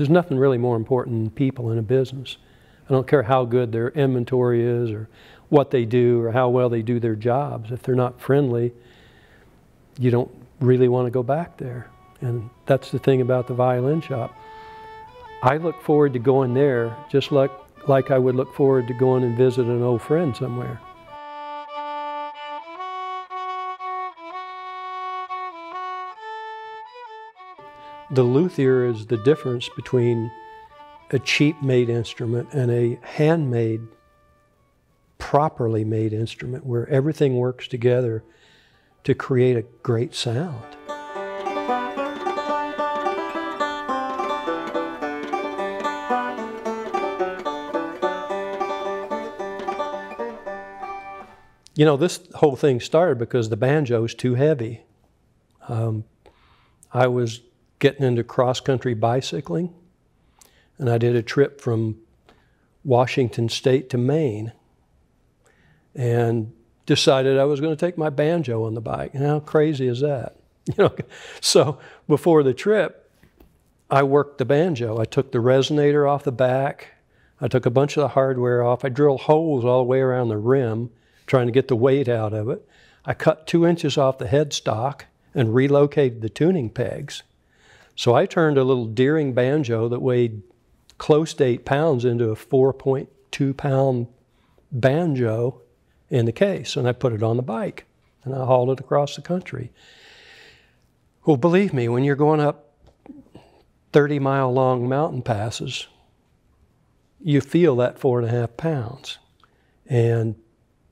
there's nothing really more important than people in a business. I don't care how good their inventory is or what they do or how well they do their jobs. If they're not friendly, you don't really want to go back there. And that's the thing about the violin shop. I look forward to going there just like, like I would look forward to going and visit an old friend somewhere. The luthier is the difference between a cheap made instrument and a handmade, properly made instrument where everything works together to create a great sound. You know, this whole thing started because the banjo is too heavy. Um, I was getting into cross country bicycling and I did a trip from Washington State to Maine and decided I was going to take my banjo on the bike. How crazy is that? You know, so before the trip, I worked the banjo. I took the resonator off the back. I took a bunch of the hardware off. I drilled holes all the way around the rim, trying to get the weight out of it. I cut two inches off the headstock and relocated the tuning pegs. So I turned a little Deering banjo that weighed close to eight pounds into a 4.2 pound banjo in the case. And I put it on the bike and I hauled it across the country. Well, believe me, when you're going up 30 mile long mountain passes, you feel that four and a half pounds. And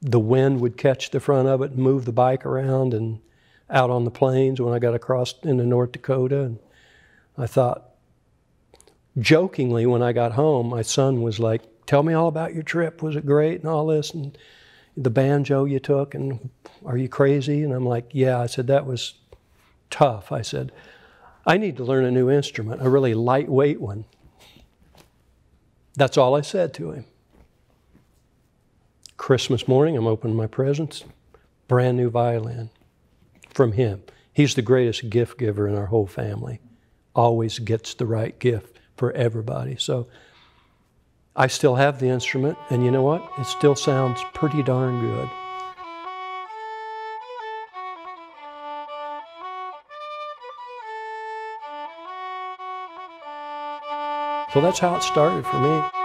the wind would catch the front of it and move the bike around and out on the plains when I got across into North Dakota. And I thought, jokingly when I got home, my son was like, Tell me all about your trip. Was it great and all this? And the banjo you took, and are you crazy? And I'm like, Yeah. I said, That was tough. I said, I need to learn a new instrument, a really lightweight one. That's all I said to him. Christmas morning, I'm opening my presents, brand new violin from him. He's the greatest gift giver in our whole family. Always gets the right gift for everybody. So I still have the instrument, and you know what? It still sounds pretty darn good. So that's how it started for me.